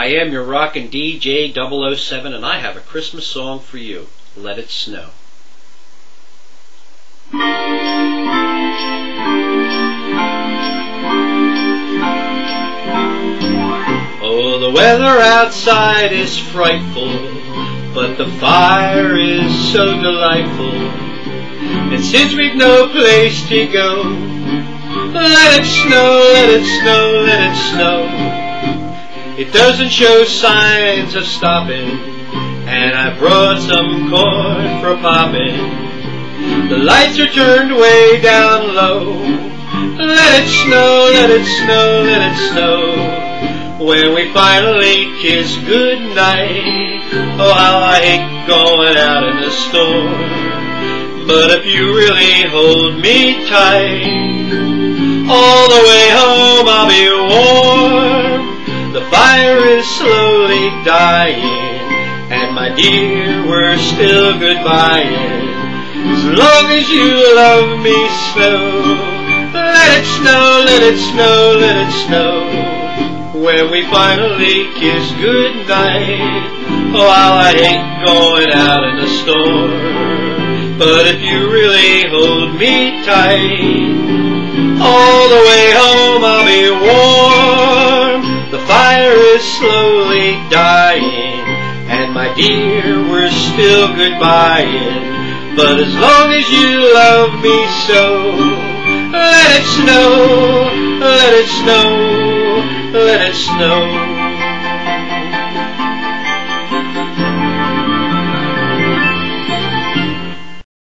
I am your rockin' DJ 007 and I have a Christmas song for you. Let it snow. Oh, the weather outside is frightful, but the fire is so delightful. And since we've no place to go, let it snow, let it snow, let it snow. It doesn't show signs of stopping, and I brought some corn for popping. The lights are turned way down low. Let it snow, let it snow, let it snow. When we finally kiss goodnight, oh how I hate going out in the storm. But if you really hold me tight, all the way home I'll be warm. Dying, and my dear, we're still goodbying. As long as you love me so, let it snow, let it snow, let it snow when we finally kiss goodnight. Oh, how I hate going out in the storm. But if you really hold me tight, all the way home I'll be warm. Dying, and my dear, we're still goodbying. But as long as you love me so, let it snow, let it snow let it snow.